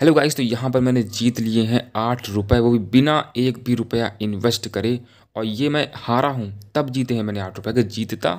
Hello guys तो यहाँ पर मैंने जीत लिए हैं आठ रुपये वो भी बिना एक भी रुपया इन्वेस्ट करे और ये मैं हारा हूँ, तब जीते हैं मैंने आठ रुपये अगर जीतता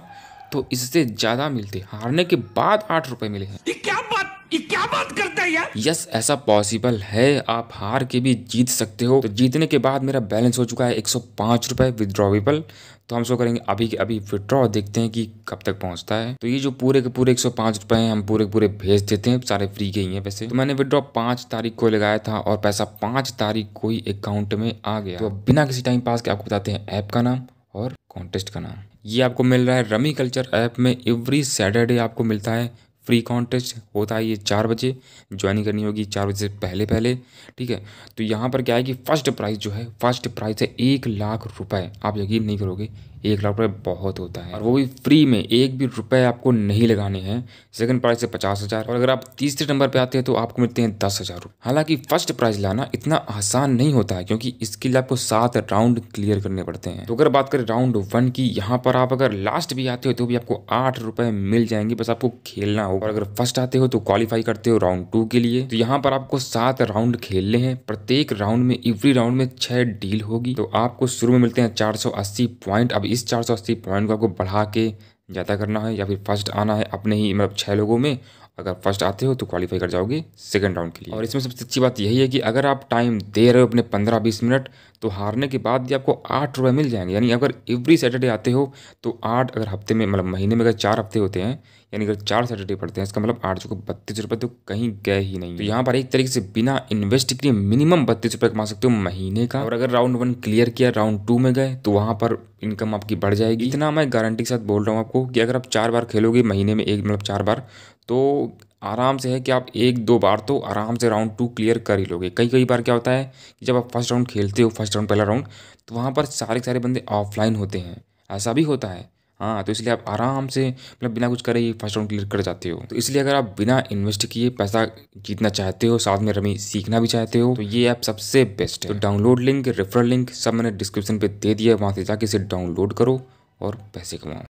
तो इससे ज़्यादा मिलते। हारने के बाद आठ रुपये मिले हैं ये क्या बात ये क्या बात करता है यस ऐसा पॉसिबल है। आप हार के भी जीत सकते हो। तो जीतने के बाद मेरा बैलेंस हो चुका है एक सौ पाँच रुपये विद्रॉवेबल तो हम सो करेंगे अभी के अभी विड्रॉ देखते हैं कि कब तक पहुँचता है। तो ये जो पूरे के पूरे एक सौ पाँच रुपये हैं, हम पूरे के पूरे भेज देते हैं। सारे फ्री के ही हैं पैसे तो मैंने विड्रॉ पाँच तारीख को लगाया था और पैसा पाँच तारीख को ही अकाउंट में आ गया। तो बिना किसी टाइम पास के आपको बताते हैं ऐप का नाम और कॉन्टेस्ट का नाम। ये आपको मिल रहा है रमी कल्चर ऐप में। एवरी सैटरडे आपको मिलता है फ्री कॉन्टेस्ट होता है ये चार बजे ज्वाइनिंग करनी होगी चार बजे से पहले पहले, ठीक है? तो यहाँ पर क्या है कि फ़र्स्ट प्राइज़ जो है फ़र्स्ट प्राइज़ है एक लाख रुपए। आप यकीन नहीं करोगे, एक लाख रुपए बहुत होता है। और वो भी फ्री में, एक भी रुपए आपको नहीं लगाने हैं। सेकंड प्राइज से पचास हज़ार। और अगर आप तीसरे नंबर पे आते हैं तो आपको मिलते हैं दस हज़ार रुपये हालाँकि फ़र्स्ट प्राइज लाना इतना आसान नहीं होता है, क्योंकि इसके लिए आपको सात राउंड क्लियर करने पड़ते हैं। तो अगर बात करें राउंड वन की, यहाँ पर आप अगर लास्ट भी आते हो तो भी आपको आठ मिल जाएँगे, बस आपको खेलना होगा। और अगर फ़र्स्ट आते हो तो क्वालिफाई करते हो राउंड टू के लिए। तो यहाँ पर आपको सात राउंड खेलने हैं। प्रत्येक राउंड में एवरी राउंड में छह डील होगी। तो आपको शुरू में मिलते हैं चार सौ अस्सी पॉइंट अब इस चार सौ अस्सी पॉइंट को आपको बढ़ा के ज़्यादा करना है या फिर फ़र्स्ट आना है अपने ही मतलब छह लोगों में। अगर फ़र्स्ट आते हो तो क्वालिफाई कर जाओगे सेकंड राउंड के लिए। और इसमें सबसे अच्छी बात यही है कि अगर आप टाइम दे रहे हो अपने पंद्रह बीस मिनट तो हारने के बाद भी आपको आठ रुपये मिल जाएँगे। यानी अगर एवरी सैटरडे आते हो तो आठ अगर हफ़्ते में मतलब महीने में अगर चार हफ़्ते होते हैं यानी अगर चार सैटरडे पड़ते हैं इसका मतलब आठ सौ बत्तीस रुपये तो कहीं गए ही नहीं तो यहाँ पर एक तरीके से बिना इन्वेस्ट किए मिनिमम बत्तीस रुपये कमा सकते हो महीने का। और अगर राउंड वन क्लियर किया राउंड टू में गए तो वहाँ पर इनकम आपकी बढ़ जाएगी। इतना मैं गारंटी के साथ बोल रहा हूँ आपको कि अगर आप चार बार खेलोगे महीने में एक मतलब चार बार तो आराम से है कि आप एक, दो बार तो आराम से राउंड टू क्लियर कर ही लोगे। कई कई बार क्या होता है कि जब आप फ़र्स्ट राउंड खेलते हो फ़र्स्ट राउंड पहला राउंड तो वहाँ पर सारे सारे बंदे ऑफलाइन होते हैं। ऐसा भी होता है। हाँ तो इसलिए आप आराम से मतलब बिना कुछ करे ही फ़र्स्ट राउंड क्लियर कर जाते हो। तो इसलिए अगर आप बिना इन्वेस्ट किए पैसा जीतना चाहते हो, साथ में रमी सीखना भी चाहते हो तो ये ऐप सबसे बेस्ट है। तो डाउनलोड लिंक रेफरल लिंक सब मैंने डिस्क्रिप्शन पे दे दिया है। वहाँ से जाके इसे डाउनलोड करो और पैसे कमाओ।